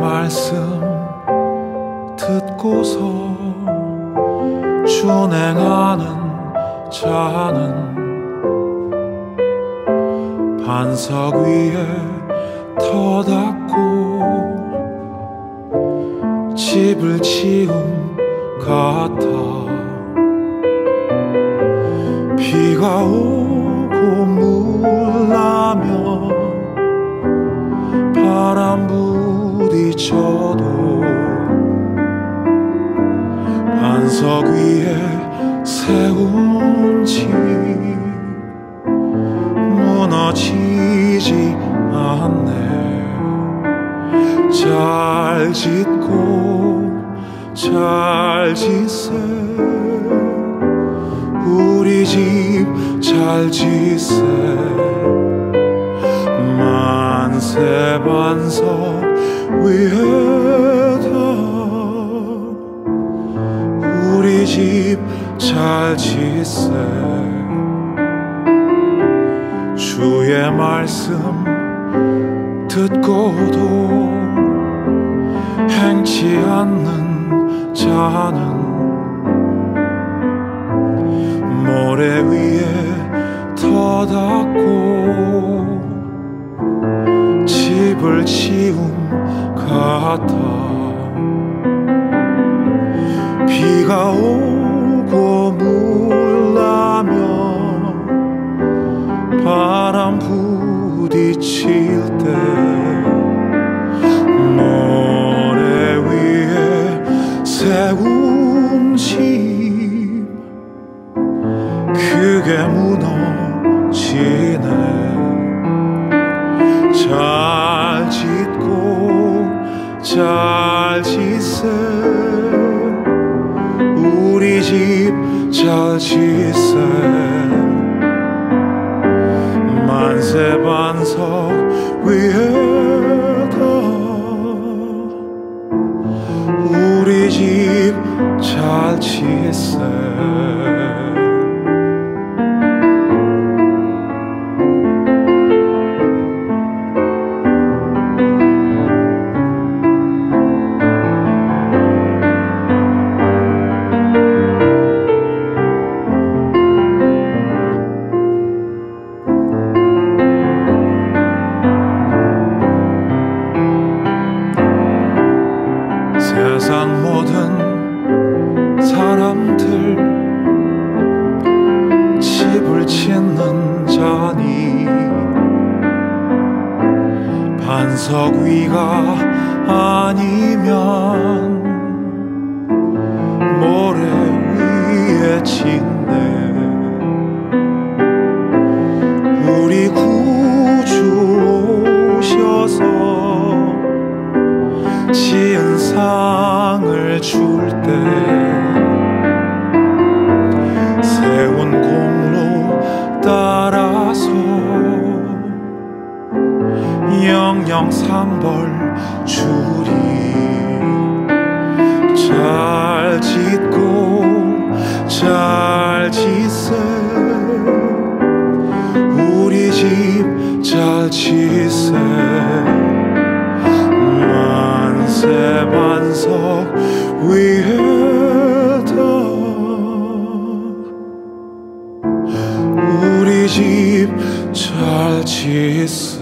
말씀 듣고서 준행하는 자는 반석 위에 터닫고 집을 지음 같아 비가 오고 물나며 바람 부 딪혀도 반석 위에 세운 집 무너지지 않네. 잘 짓고 잘 짓세. 우리 집 잘 짓세. 만세 반석 위에다 우리 집잘 짓세 주의 말씀 듣고도 행치 않는 자는 모래 위에 터닫고 비가 오고 물나며 바람 부딪힐 때 모래 위에 세운 집 크게 무너지네. 잘 짓고 잘 짓세 잘 짓세 만세 반석 위에다 우리 집잘 짓세 반석 위가 아니면 모래 위에 짓네. 우리 구주 오셔서 지은 상을 줄때 짓세. 만세 반석 위에다 우리 집잘 짓세